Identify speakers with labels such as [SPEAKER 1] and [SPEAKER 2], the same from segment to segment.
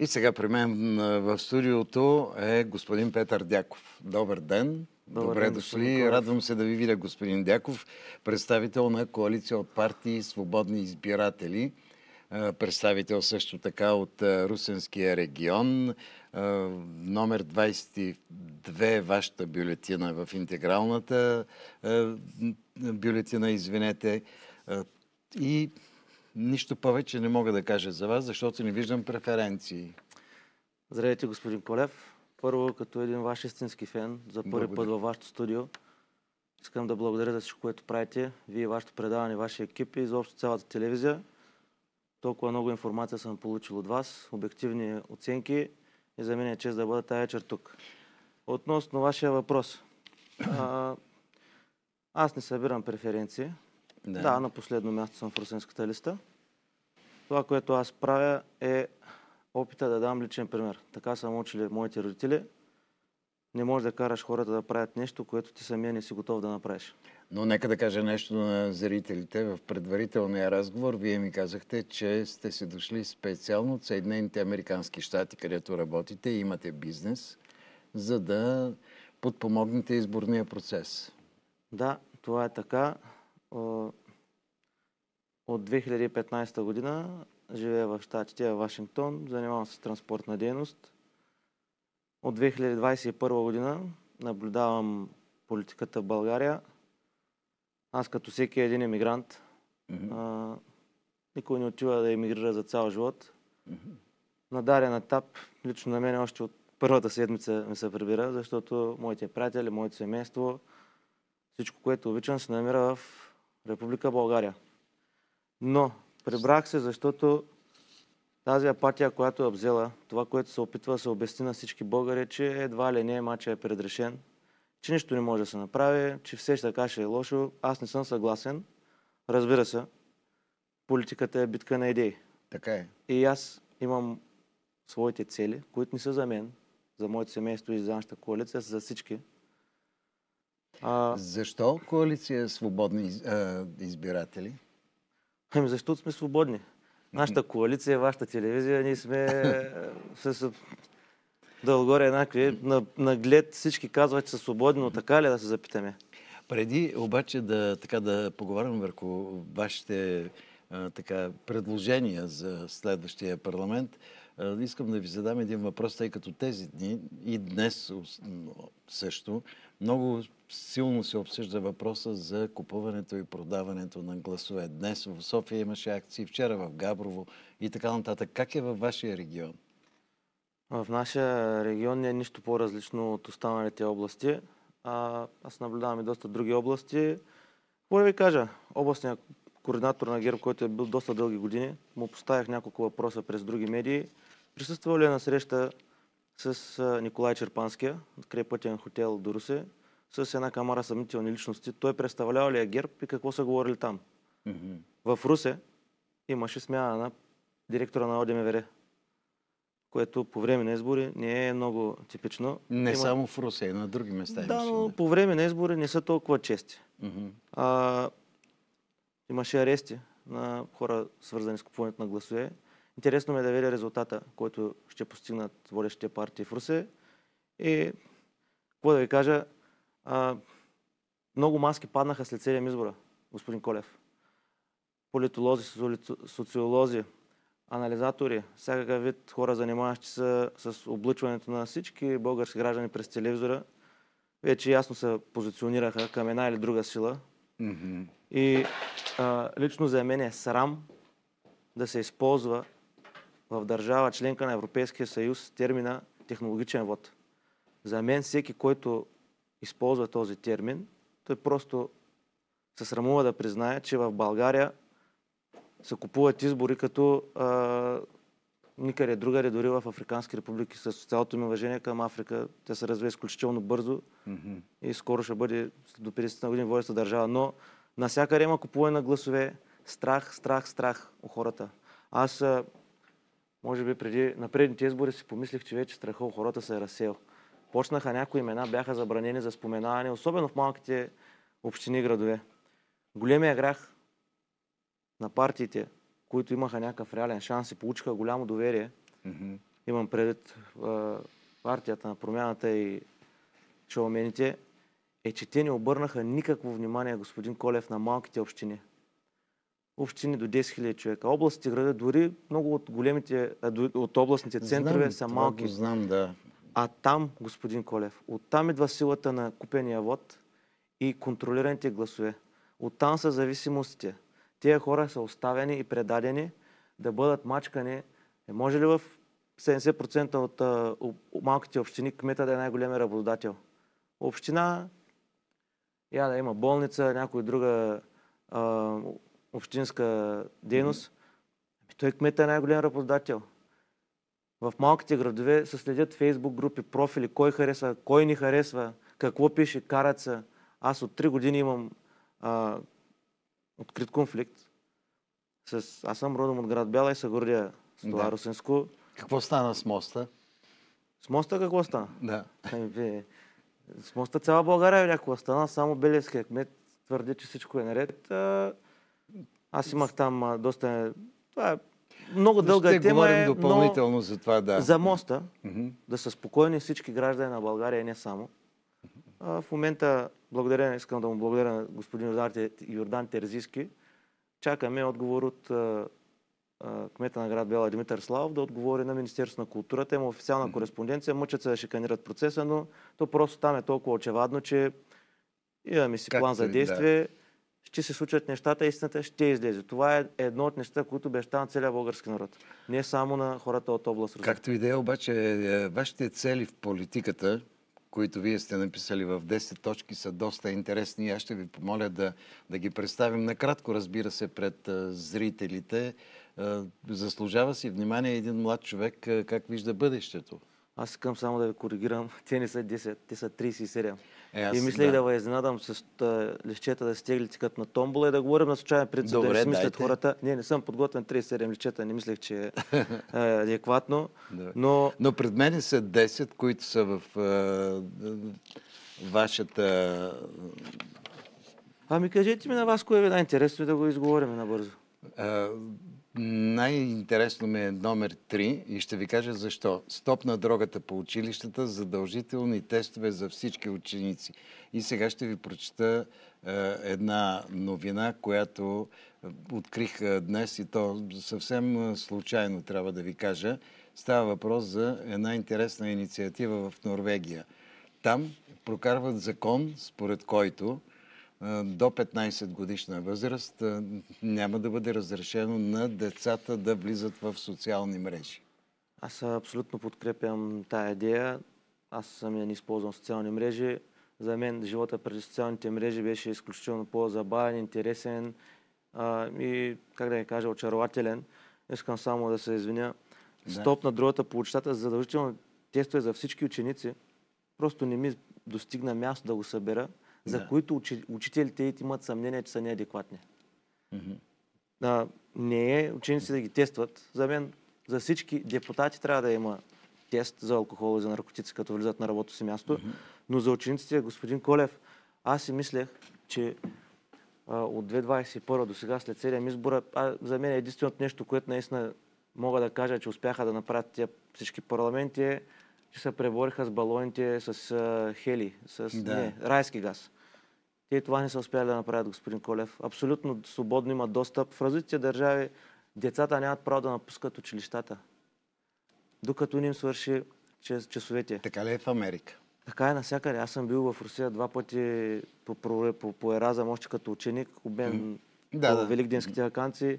[SPEAKER 1] И сега при мен в студиото е господин Петър Дяков. Добър ден. Добър Добре ден, дошли. Радвам се да ви видя, господин Дяков, представител на коалиция от партии Свободни избиратели, представител също така от Русенския регион, номер 22 вашата бюлетина в интегралната бюлетина, извинете. И Нищо повече не мога да кажа за вас, защото не виждам преференции.
[SPEAKER 2] Здравейте, господин Колев. Първо, като един ваш истински фен, за първи благодаря. път във вашето студио, искам да благодаря за всичко, което правите. Вие, вашето предаване, вашия екип и изобщо цялата телевизия. Толкова много информация съм получил от вас, обективни оценки и за мен е чест да бъда тази вечер тук. Относно вашия въпрос. А, аз не събирам преференции. Да. да, на последно място съм в русинската листа. Това, което аз правя е опита да дам личен пример. Така са учили моите родители. Не можеш да караш хората да правят нещо, което ти самия не си готов да направиш.
[SPEAKER 1] Но нека да кажа нещо на зрителите. В предварителния разговор вие ми казахте, че сте се дошли специално от Съединените Американски щати, където работите и имате бизнес, за да подпомогнете изборния процес.
[SPEAKER 2] Да, това е така. От 2015 година живея в Штатите, в Вашингтон, занимавам се с транспортна дейност. От 2021 година наблюдавам политиката в България. Аз като всеки един емигрант, mm-hmm. а, никой не отива да емигрира за цял живот. Mm-hmm. На дарен етап, лично на мен още от първата седмица ми се прибира, защото моите приятели, моето семейство, всичко, което обичам, се намира в Република България. Но прибрах се, защото тази апатия, която е взела, това, което се опитва да се обясни на всички българи, че едва ли не матча е предрешен, че нищо не може да се направи, че все ще така ще е лошо. Аз не съм съгласен. Разбира се, политиката е битка на идеи.
[SPEAKER 1] Така е.
[SPEAKER 2] И аз имам своите цели, които не са за мен, за моето семейство и за нашата коалиция, са за всички.
[SPEAKER 1] А... Защо коалиция свободни а, избиратели?
[SPEAKER 2] Ами защото сме свободни. Нашата коалиция, вашата телевизия, ние сме с дългоре еднакви. На, наглед всички казват, че са свободни, но така ли да се запитаме?
[SPEAKER 1] Преди обаче да, така, да поговорим върху вашите а, така, предложения за следващия парламент, искам да ви задам един въпрос, тъй като тези дни и днес също много силно се обсъжда въпроса за купуването и продаването на гласове. Днес в София имаше акции, вчера в Габрово и така нататък. Как е във вашия регион?
[SPEAKER 2] В нашия регион не е нищо по-различно от останалите области. А, аз наблюдавам и доста други области. Какво да ви кажа? Областният координатор на ГЕРБ, който е бил доста дълги години, му поставях няколко въпроса през други медии. Присъствал ли е на среща с Николай Черпанския, крепътен хотел до Русе, с една камара съмнителни личности. Той представлява ли е ГЕРБ и какво са говорили там? Mm-hmm. В Русе имаше смяна на директора на ОДМВР, което по време на избори не е много типично.
[SPEAKER 1] Не Има... само в Русе, и на други места.
[SPEAKER 2] Да, но да. по време на избори не са толкова чести. Mm-hmm. А, имаше арести на хора, свързани с купуването на гласове. Интересно ме е да видя резултата, който ще постигнат водещите партии в Русе. И, какво да ви кажа, а, много маски паднаха след целия избора, господин Колев. Политолози, социолози, анализатори, всякакъв вид хора, занимаващи се с облъчването на всички български граждани през телевизора, вече ясно се позиционираха към една или друга сила. Mm-hmm. И а, лично за мен е срам да се използва в държава, членка на Европейския съюз, термина технологичен вод. За мен всеки, който използва този термин, той просто се срамува да признае, че в България се купуват избори като а, никъде другаде, дори в Африкански републики, с цялото ми уважение към Африка. Тя се развива изключително бързо mm-hmm. и скоро ще бъде до 50 години водеща държава. Но насякъде има купуване на гласове, страх, страх, страх у хората. Аз, може би преди, на предните избори си помислих, че вече страха у хората се е разсеял почнаха някои имена, бяха забранени за споменаване, особено в малките общини и градове. Големия грях на партиите, които имаха някакъв реален шанс и получиха голямо доверие, mm-hmm. имам предвид партията на промяната и шоумените, е, че те не обърнаха никакво внимание, господин Колев, на малките общини. Общини до 10 000 човека. Областите градове, дори много от големите, от областните центрове
[SPEAKER 1] знам,
[SPEAKER 2] са малки.
[SPEAKER 1] Знам, да.
[SPEAKER 2] А там, господин Колев, оттам идва силата на купения вод и контролираните гласове. Оттам са зависимостите. Тия хора са оставени и предадени да бъдат мачкани. Е, може ли в 70% от а, малките общини кмета да е най-големия работодател? Община, я да има болница, някоя друга а, общинска дейност, ами той кмета е най-голям работодател. В малките градове се следят фейсбук групи, профили, кой харесва, кой ни харесва, какво пише, карат се. Аз от 3 години имам а, открит конфликт. С... Аз съм родом от град Бяла и се гордя с това да. русинско.
[SPEAKER 1] Какво стана с моста?
[SPEAKER 2] С моста какво стана?
[SPEAKER 1] Да.
[SPEAKER 2] Ами, с моста цяла България какво стана, само Белевския кмет твърди, че всичко е наред. Аз имах там доста... Това е много дълга
[SPEAKER 1] Ще
[SPEAKER 2] тема
[SPEAKER 1] говорим
[SPEAKER 2] е,
[SPEAKER 1] допълнително
[SPEAKER 2] но
[SPEAKER 1] за това, да.
[SPEAKER 2] За моста,
[SPEAKER 1] mm-hmm.
[SPEAKER 2] да са спокойни всички граждани на България, не само. А, в момента, благодаря, искам да му благодаря на господин Йордан, Терзиски. Чакаме отговор от а, а, кмета на град Бела Димитър Славов да отговори на Министерството на културата. Има официална кореспонденция, мъчат се да шиканират процеса, но то просто там е толкова очевадно, че имаме си план за действие. Да ще се случат нещата, истината ще излезе. Това е едно от нещата, които беща на целия български народ. Не само на хората от област Русе.
[SPEAKER 1] Както и да е, обаче, е, вашите цели в политиката, които вие сте написали в 10 точки, са доста интересни. Аз ще ви помоля да, да ги представим накратко, разбира се, пред а, зрителите. А, заслужава си внимание един млад човек как вижда бъдещето.
[SPEAKER 2] Аз искам само да ви коригирам. Те не са 10, те са 37. Е, аз, и мислех да, да ви изненадам с лищета да стеглите като на томбола и да говорим на случайен принцип, Добре, да не си мислят хората. Не, не съм подготвен 37 лищета, не мислех, че е, адекватно. Но...
[SPEAKER 1] но пред мен са 10, които са в е, вашата...
[SPEAKER 2] Ами кажете ми на вас, кое ви е най-интересно и да го изговорим набързо.
[SPEAKER 1] Най-интересно ми е номер 3 и ще ви кажа защо. Стоп на дрогата по училищата, задължителни тестове за всички ученици. И сега ще ви прочета е, една новина, която открих е, днес и то съвсем е, случайно трябва да ви кажа. Става въпрос за една интересна инициатива в Норвегия. Там прокарват закон, според който до 15 годишна възраст няма да бъде разрешено на децата да влизат в социални мрежи.
[SPEAKER 2] Аз абсолютно подкрепям тая идея. Аз самия не използвам социални мрежи. За мен живота през социалните мрежи беше изключително по-забавен, интересен а, и, как да я кажа, очарователен. Искам само да се извиня. Да. Стоп на другата по учетата, задължително тестове за всички ученици. Просто не ми достигна място да го събера за да. които учителите имат съмнение, че са неадекватни. Mm-hmm. А, не е учениците да ги тестват. За мен, за всички депутати трябва да има тест за алкохол и за наркотици, като влизат на работа си място. Mm-hmm. Но за учениците, господин Колев, аз си мислех, че а, от 2021 до сега, след 7 избора, а, за мен е единственото нещо, което наистина мога да кажа, че успяха да направят тия всички парламенти е че се пребориха с балоните с а, хели, с да. не, райски газ. Те това не са успяли да направят, господин Колев. Абсолютно свободно имат достъп. В развитите държави децата нямат право да напускат училищата, докато не им свърши часовете.
[SPEAKER 1] Така ли е в Америка?
[SPEAKER 2] Така е навсякъде. Аз съм бил в Русия два пъти по, по, по, по Еразъм, още като ученик, обмен да, да. великденските вакансии.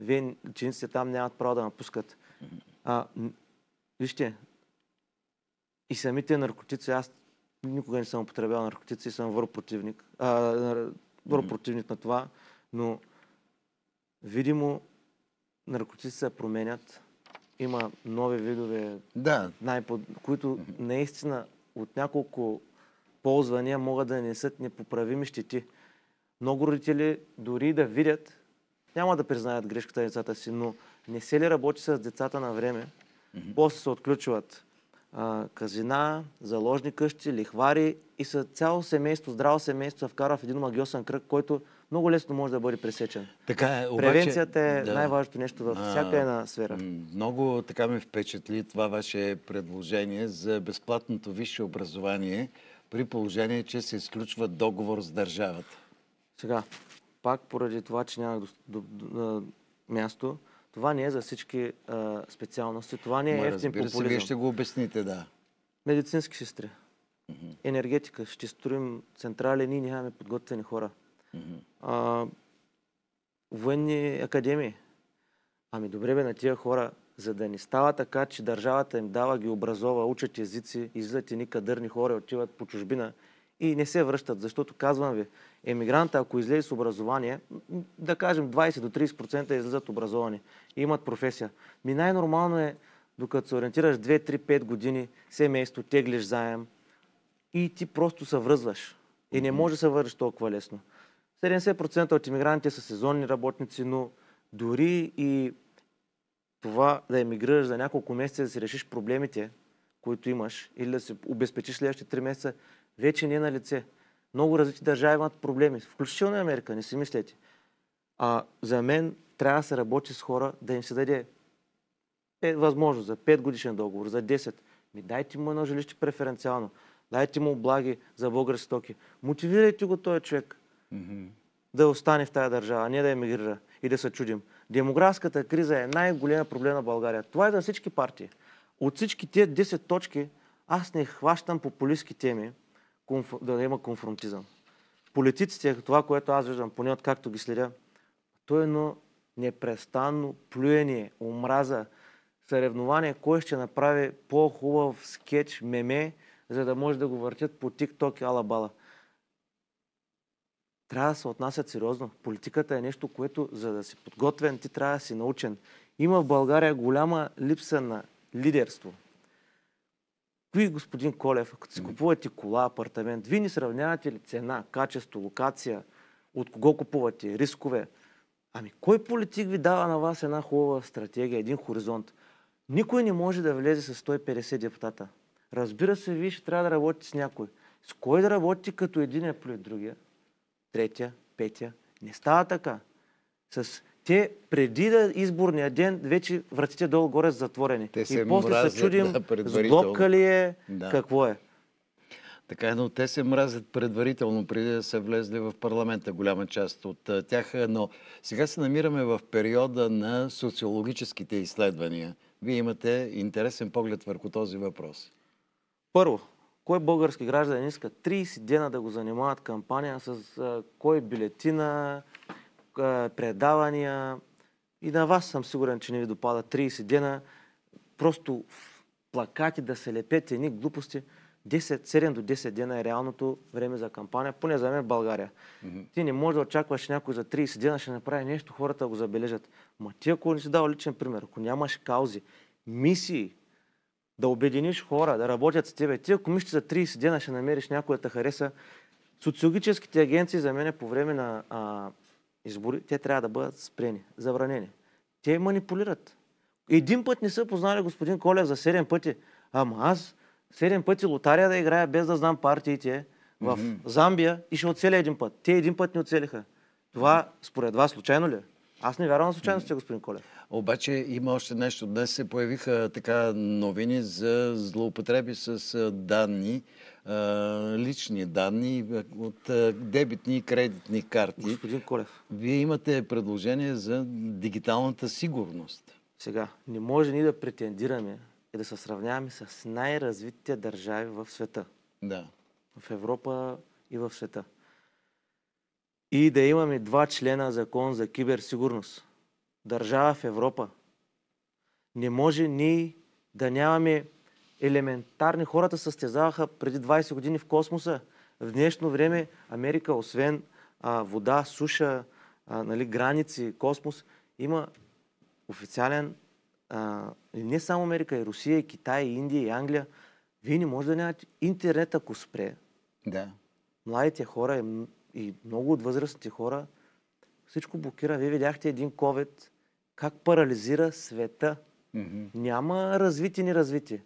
[SPEAKER 2] Вие, учениците там нямат право да напускат. А, вижте, и самите наркотици, аз никога не съм употребявал наркотици и съм вър противник. А, вър противник на това, но видимо наркотици се променят. Има нови видове,
[SPEAKER 1] да.
[SPEAKER 2] най-под... които наистина от няколко ползвания могат да несат непоправими щети. Много родители, дори да видят, няма да признаят грешката на децата си, но не се ли работи с децата на време, mm-hmm. после се отключват а, казина, заложни къщи, лихвари и са цяло семейство, здраво семейство се вкара в един магиосен кръг, който много лесно може да бъде пресечен.
[SPEAKER 1] Така е, обаче,
[SPEAKER 2] Превенцията е да, най-важното нещо във всяка една сфера.
[SPEAKER 1] Много така ме впечатли това ваше предложение за безплатното висше образование при положение, че се изключва договор с държавата.
[SPEAKER 2] Сега, пак поради това, че няма до, до, до, място, това не е за всички а, специалности. Това не е Ма, ефтин популизъм. Се,
[SPEAKER 1] вие ще го обясните, да.
[SPEAKER 2] Медицински сестри. Mm-hmm. Енергетика. Ще строим централи, ние нямаме подготвени хора. Mm-hmm. А, военни академии. Ами добре бе на тия хора, за да не става така, че държавата им дава, ги образова, учат езици, излизат ни кадърни хора, отиват по чужбина и не се връщат, защото казвам ви, емигранта, ако излезе с образование, да кажем 20 до 30% излизат образовани и имат професия. Ми най-нормално е, докато се ориентираш 2-3-5 години, семейство, теглиш заем и ти просто се връзваш. И не може да се върнеш толкова лесно. 70% от иммигрантите са сезонни работници, но дори и това да емигрираш за няколко месеца да си решиш проблемите, които имаш, или да се обезпечиш следващите 3 месеца, вече не е на лице. Много развити държави имат проблеми, включително и Америка, не си мислете. А за мен трябва да се работи с хора, да им се даде е възможно за 5 годишен договор, за 10. Ми дайте му едно жилище преференциално. Дайте му облаги за български стоки. Мотивирайте го този човек mm-hmm. да остане в тази държава, а не да емигрира и да се чудим. Демографската криза е най-големия проблем на България. Това е за всички партии. От всички тези 10 точки аз не хващам популистски теми, да има конфронтизъм. Политиците, това, което аз виждам, поне от както ги следя, то е едно непрестанно плюение, омраза, съревнование, кой ще направи по-хубав скетч, меме, за да може да го въртят по тик-ток и ала-бала. Трябва да се отнасят сериозно. Политиката е нещо, което, за да си подготвен, ти трябва да си научен. Има в България голяма липса на лидерство. Кои, господин Колев, като си купувате кола, апартамент, вие ни сравнявате ли цена, качество, локация, от кого купувате, рискове? Ами кой политик ви дава на вас една хубава стратегия, един хоризонт? Никой не може да влезе с 150 депутата. Разбира се, вие ще трябва да работите с някой. С кой да работите като един е плюс другия? Третия, петия. Не става така. С те преди да изборния ден вече вратите долу-горе са затворени.
[SPEAKER 1] Те се
[SPEAKER 2] и после се чудим
[SPEAKER 1] да,
[SPEAKER 2] сглобка ли е, да. какво е.
[SPEAKER 1] Така е, но те се мразят предварително, преди да са влезли в парламента, голяма част от тях. Но сега се намираме в периода на социологическите изследвания. Вие имате интересен поглед върху този въпрос.
[SPEAKER 2] Първо, кой български граждан иска 30 дена да го занимават кампания с а, кой бюлетина, предавания. И на вас съм сигурен, че не ви допада 30 дена. Просто плакати да се лепете едни глупости. 10, 7 до 10 дена е реалното време за кампания, поне за мен в България. Mm-hmm. Ти не можеш да очакваш някой за 30 дена ще направи нещо, хората го забележат. Ма ти ако не си дал личен пример, ако нямаш каузи, мисии, да обединиш хора, да работят с тебе, ти ако мислиш за 30 дена ще намериш някой да те хареса, социологическите агенции за мен по време на а, избори, те трябва да бъдат спрени, забранени. Те манипулират. Един път не са познали господин Колев за 7 пъти. Ама аз 7 пъти лотария да играя без да знам партиите в mm-hmm. Замбия и ще оцеля един път. Те един път не оцелиха. Това според вас случайно ли е? Аз не вярвам на случайностите, господин Колев.
[SPEAKER 1] Обаче има още нещо. Днес се появиха така новини за злоупотреби с данни, лични данни от дебитни и кредитни карти.
[SPEAKER 2] Господин Колев.
[SPEAKER 1] Вие имате предложение за дигиталната сигурност.
[SPEAKER 2] Сега, не може ни да претендираме и да се сравняваме с най-развитите държави в света.
[SPEAKER 1] Да.
[SPEAKER 2] В Европа и в света и да имаме два члена закон за киберсигурност. Държава в Европа. Не може ние да нямаме елементарни. Хората състезаваха преди 20 години в космоса. В днешно време Америка, освен а, вода, суша, а, нали, граници, космос, има официален, а, не само Америка, и Русия, и Китай, и Индия, и Англия. Вие не може да нямате интернет, ако спре.
[SPEAKER 1] Да.
[SPEAKER 2] Младите хора и много от възрастните хора, всичко блокира. Вие видяхте един COVID, как парализира света. Mm-hmm. Няма развити ни развити.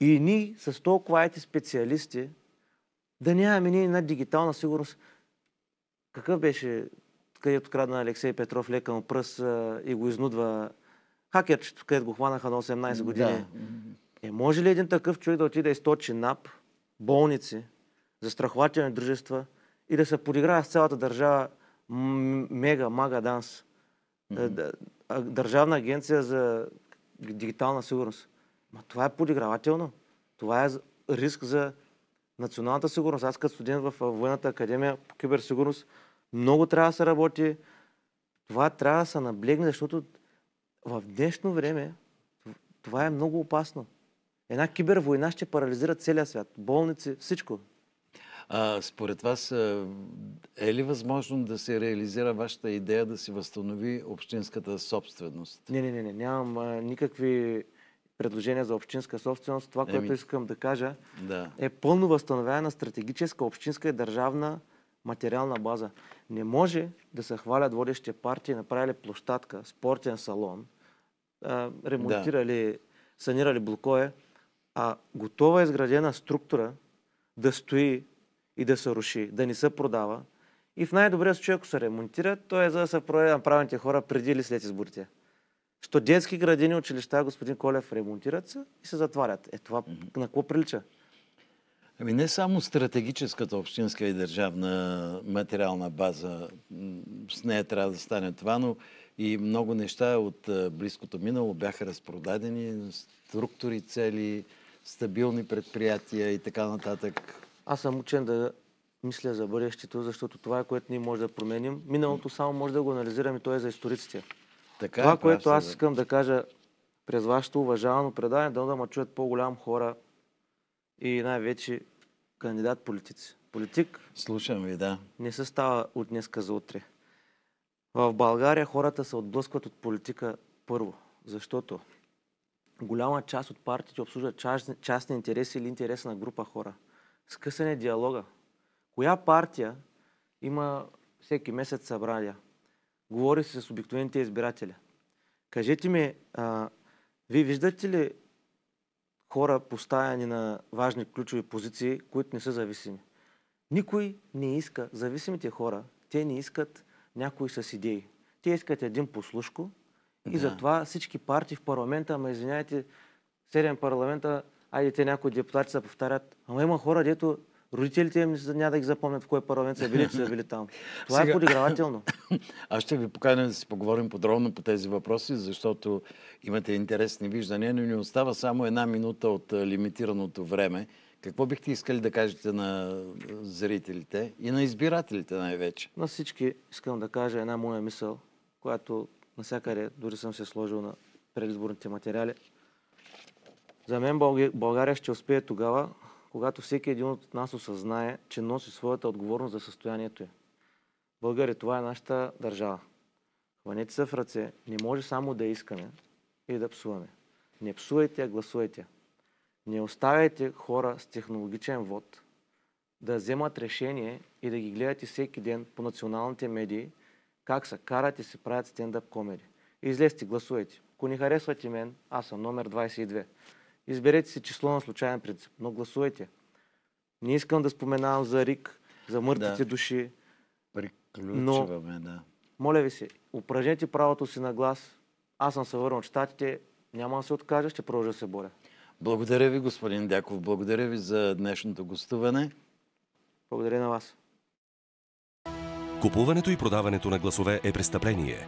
[SPEAKER 2] И ние с толкова IT специалисти да нямаме ние една дигитална сигурност. Какъв беше, където крадна Алексей Петров лекал пръс а, и го изнудва хакерчето, където го хванаха на 18 години.
[SPEAKER 1] Да.
[SPEAKER 2] Е, може ли един такъв човек да отиде и източи НАП, болници, застрахователни дружества и да се подиграе с цялата държава мега, мага данс? Е, Държавна агенция за дигитална сигурност. Ма това е подигравателно. Това е риск за националната сигурност. Аз като студент в Военната академия по киберсигурност много трябва да се работи. Това трябва да се наблегне, защото в днешно време това е много опасно. Една кибервойна ще парализира целия свят. Болници, всичко.
[SPEAKER 1] А, според вас е ли възможно да се реализира вашата идея да се възстанови общинската собственост?
[SPEAKER 2] Не, не, не, не. Нямам а, никакви предложения за общинска собственост. Това, което
[SPEAKER 1] Еми.
[SPEAKER 2] искам да кажа,
[SPEAKER 1] Да.
[SPEAKER 2] е пълно възстановяване на стратегическа, общинска и държавна материална база. Не може да се хвалят водещите партии, направили площадка, спортен салон, а, ремонтирали, санирали блокове, а готова изградена структура да стои и да се руши, да не се продава. И в най-добрия случай, ако се ремонтира, то е за да се проведе на правилните хора преди или след изборите. Що детски градини, училища, господин Колев, ремонтират се и се затварят. Е това на какво прилича?
[SPEAKER 1] Ами не само стратегическата общинска и държавна материална база, с нея трябва да стане това, но и много неща от а, близкото минало бяха разпродадени, структури цели, стабилни предприятия и така нататък.
[SPEAKER 2] Аз съм учен да мисля за бъдещето, защото това е което ние може да променим. Миналото само може да го анализираме, то е за историците.
[SPEAKER 1] Така
[SPEAKER 2] това,
[SPEAKER 1] е,
[SPEAKER 2] което аз искам да кажа през вашето уважавано предаване, да, да ме чуят по-голям хора и най-вече кандидат политици. Политик
[SPEAKER 1] Слушам ви, да.
[SPEAKER 2] не се става от днеска за утре. В България хората се отблъскват от политика първо, защото голяма част от партиите обслужват частни, частни интереси или интереси на група хора. Скъсане е диалога. Коя партия има всеки месец събрания? Говори се с обикновените избиратели. Кажете ми, а, вие виждате ли хора поставяни на важни ключови позиции, които не са зависими? Никой не иска, зависимите хора, те не искат някой с идеи. Те искат един послушко и
[SPEAKER 1] Да.
[SPEAKER 2] затова всички партии в парламента, ама извиняйте, седем парламента, айде те някои депутати се повтарят, ама има хора, дето родителите им няма да ги запомнят в кой парламент са били, че са били там. Това
[SPEAKER 1] Сега-
[SPEAKER 2] е подигравателно.
[SPEAKER 1] Аз ще ви поканя да си поговорим подробно по тези въпроси, защото имате интересни виждания, но ни остава само една минута от лимитираното време. Какво бихте искали да кажете на зрителите и на избирателите най-вече?
[SPEAKER 2] На всички искам да кажа една моя мисъл, която насякъде дори съм се сложил на предизборните материали. За мен България ще успее тогава, когато всеки един от нас осъзнае, че носи своята отговорност за състоянието й. Българи, това е нашата държава. Хванете се в ръце. Не може само да искаме и да псуваме. Не псувайте, а гласувайте. Не оставяйте хора с технологичен вод да вземат решение и да ги гледате всеки ден по националните медии, как се карат и се правят стендъп комеди. Излезте, гласувайте. Ако не харесвате мен, аз съм номер 22. Изберете си число на случайен принцип, но гласувайте. Не искам да споменавам за РИК, за мъртвите
[SPEAKER 1] Да.
[SPEAKER 2] души.
[SPEAKER 1] Приключваме, да.
[SPEAKER 2] Моля ви се, упражнете правото си на глас. Аз съм се върнал от щатите, няма да се откажа, ще продължа да се боря.
[SPEAKER 1] Благодаря ви, господин Дяков. Благодаря ви за днешното гостуване.
[SPEAKER 2] Благодаря на вас.
[SPEAKER 3] Купуването и продаването на гласове е престъпление.